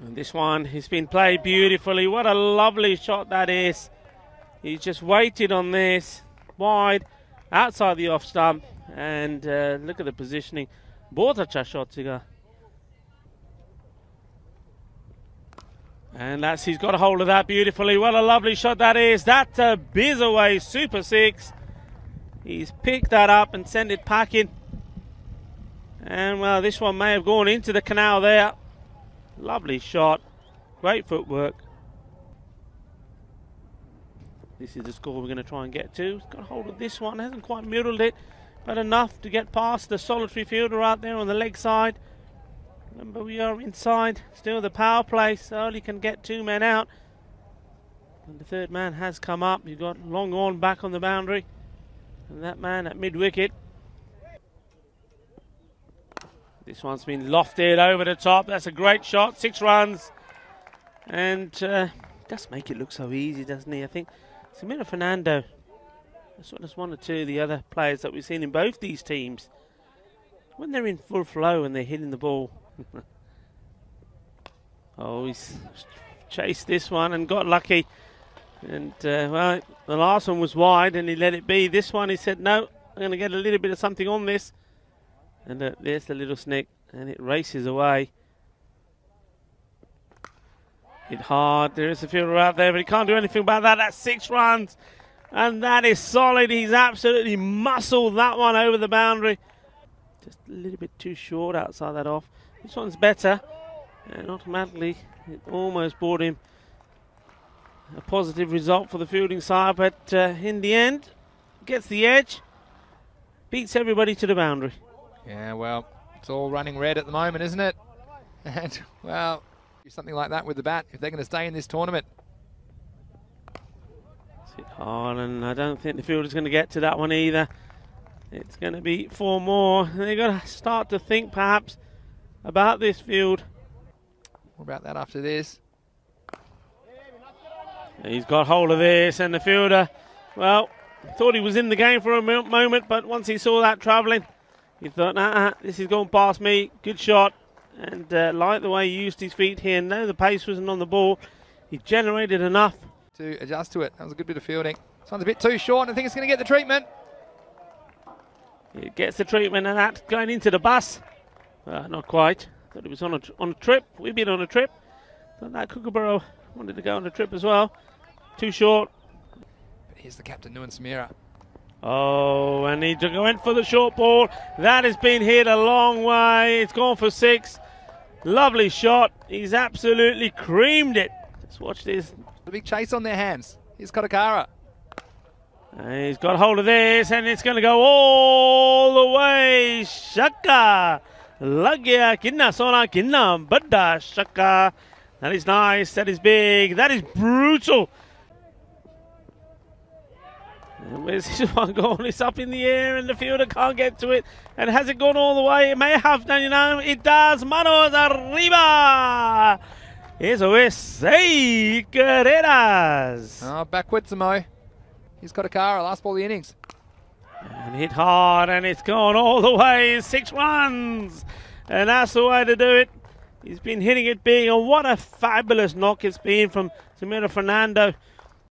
And this one has been played beautifully. What a lovely shot that is. He's just waited on this wide outside the off stump. And uh, look at the positioning. Bortacha Shotsiga. And that's he's got a hold of that beautifully. What a lovely shot that is. That biz away, Super 6. He's picked that up and sent it packing. And well, this one may have gone into the canal there. Lovely shot. Great footwork. This is the score we're going to try and get to. Got hold of this one. Hasn't quite muddled it, but enough to get past the solitary fielder out there on the leg side. Remember, we are inside. Still the power play. Only can get two men out. And the third man has come up. You've got long on back on the boundary. And that man at mid This one's been lofted over the top. That's a great shot. Six runs. And uh, does make it look so easy, doesn't he? I think Sameera Fernando, as well as one or two of the other players that we've seen in both these teams, when they're in full flow and they're hitting the ball. oh, he's chased this one and got lucky. And, uh, well, the last one was wide and he let it be. This one, he said, no, I'm going to get a little bit of something on this. And uh, there's the little snick, and it races away. Hit hard. There is a fielder out there, but he can't do anything about that. That's six runs, and that is solid. He's absolutely muscled that one over the boundary. Just a little bit too short outside that off. This one's better, and automatically it almost brought him a positive result for the fielding side, but uh, in the end, gets the edge, beats everybody to the boundary. Yeah, well, it's all running red at the moment, isn't it? And, well, something like that with the bat if they're going to stay in this tournament. Sit hard, and I don't think the fielder's going to get to that one either. It's going to be four more. They've got to start to think, perhaps, about this field. What about that after this? He's got hold of this, and the fielder, well, thought he was in the game for a moment, but once he saw that travelling, he thought, nah, this is going past me. Good shot. And uh, like the way he used his feet here, no, the pace wasn't on the ball. He generated enough to adjust to it. That was a good bit of fielding. This one's a bit too short, I think it's going to get the treatment. It gets the treatment, and that's going into the bus. Uh, not quite. Thought it was on a, on a trip. We've been on a trip. Thought that Kookaburra wanted to go on a trip as well. Too short. But here's the captain, Nuwan Samira. Oh, and he went for the short ball. That has been hit a long way. It's gone for six. Lovely shot. He's absolutely creamed it. Just watch this. The big chase on their hands. Here's Kodakara. And he's got hold of this, and it's going to go all the way. Shaka. Lagya kinna sona kinna badda shaka. That is nice. That is big. That is brutal. And where's this one going? It's up in the air and the fielder can't get to it. And has it gone all the way? It may have done, you know. It does. Manos arriba. Eso es seis carreras. Ah, oh, backwards, Samo. He's got a car, last ball of the innings. And hit hard, and it's gone all the way. Six runs. And that's the way to do it. He's been hitting it big, and what a fabulous knock it's been from Sameera Fernando.